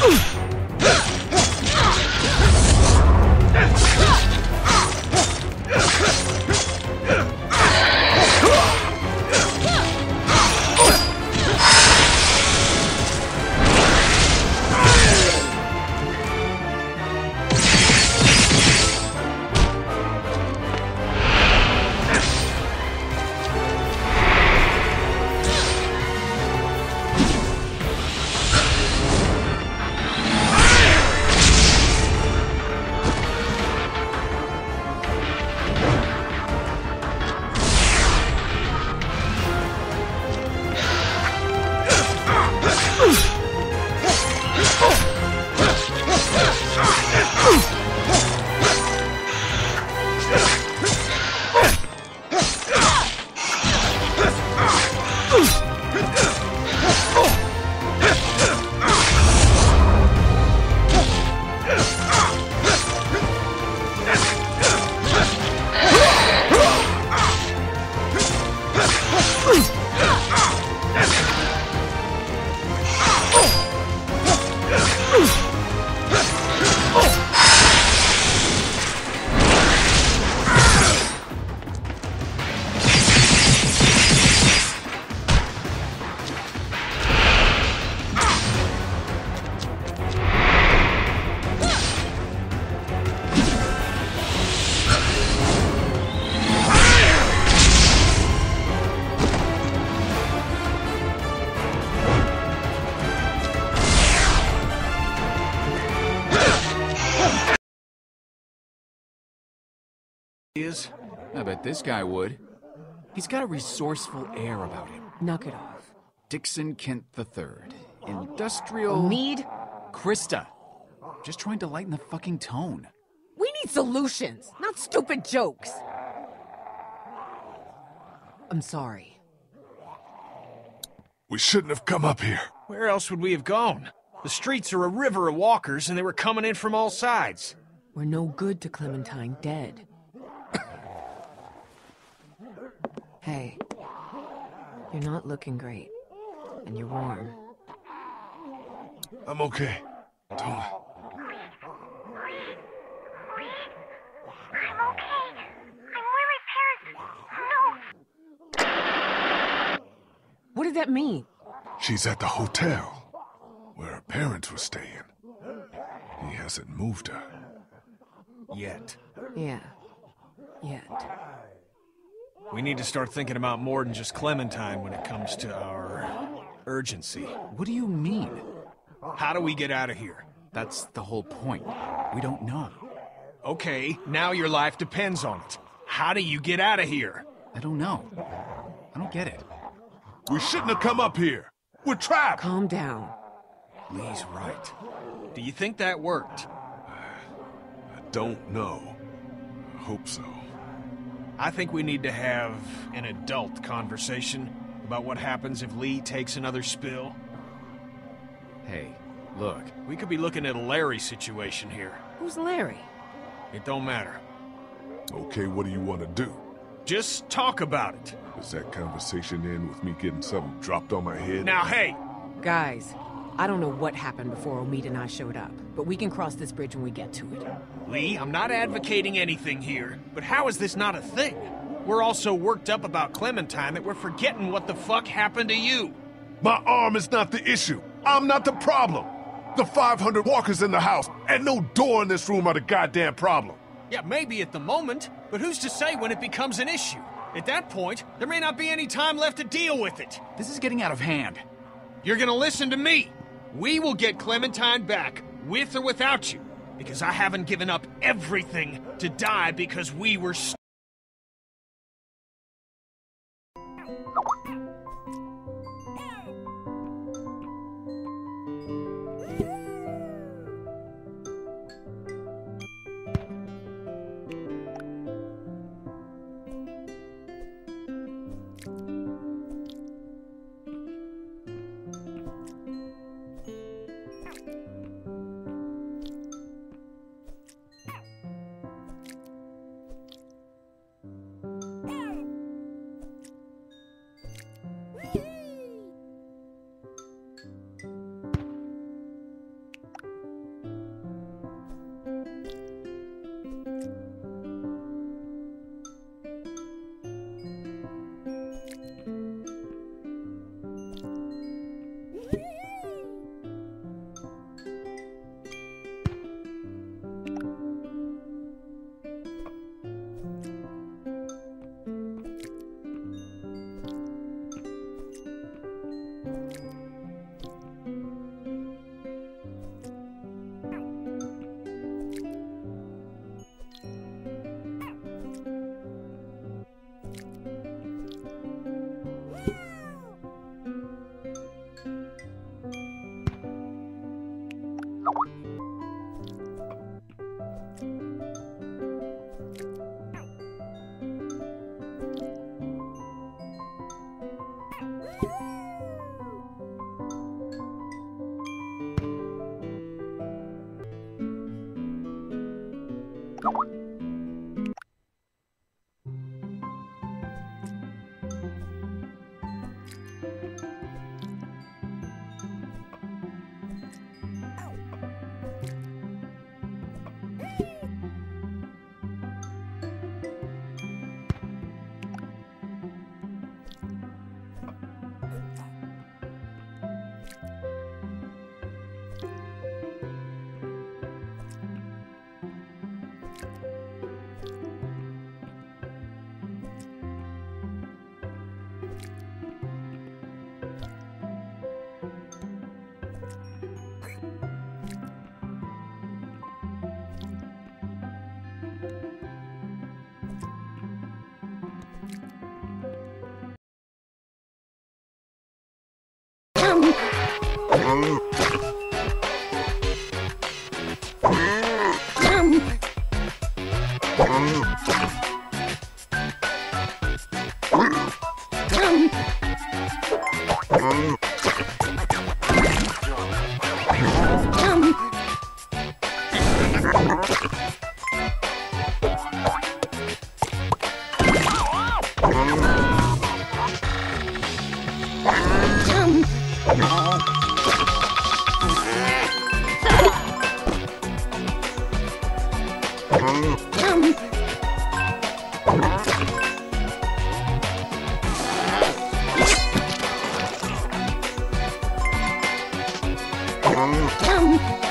Ooh. Is? I bet this guy would. He's got a resourceful air about him. Knock it off. Dixon Kent III. Industrial... Mead? Christa. Just trying to lighten the fucking tone. We need solutions, not stupid jokes. I'm sorry. We shouldn't have come up here. Where else would we have gone? The streets are a river of walkers, and they were coming in from all sides. We're no good to Clementine dead. Hey, you're not looking great. And you're warm. I'm okay. Don't. I'm okay. I'm where my parents. No. What did that mean? She's at the hotel where her parents were staying. He hasn't moved her. Yet. Yeah. Yet. We need to start thinking about more than just Clementine when it comes to our urgency. What do you mean? How do we get out of here? That's the whole point. We don't know. Okay, now your life depends on it. How do you get out of here? I don't know. I don't get it. We shouldn't have come up here. We're trapped. Calm down. Lee's right. Do you think that worked? I don't know. I hope so. I think we need to have an adult conversation about what happens if Lee takes another spill. Hey, look. We could be looking at a Larry situation here. Who's Larry? It don't matter. Okay, what do you want to do? Just talk about it. Does that conversation end with me getting something dropped on my head? Now, hey, Guys, I don't know what happened before Omid and I showed up, but we can cross this bridge when we get to it. Lee, I'm not advocating anything here, but how is this not a thing? We're all so worked up about Clementine that we're forgetting what the fuck happened to you. My arm is not the issue. I'm not the problem. The 500 walkers in the house and no door in this room are the goddamn problem. Yeah, maybe at the moment, but who's to say when it becomes an issue? At that point, there may not be any time left to deal with it. This is getting out of hand. You're gonna listen to me. We will get Clementine back, with or without you, because I haven't given up everything to die because we were. St- Oh. Yum.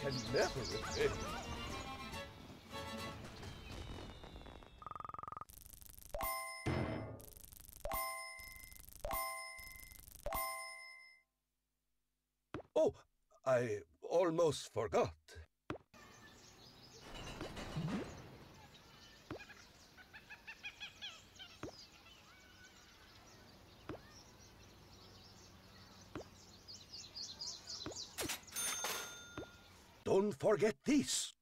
Can never repay. Oh, I almost forgot. Don't forget this.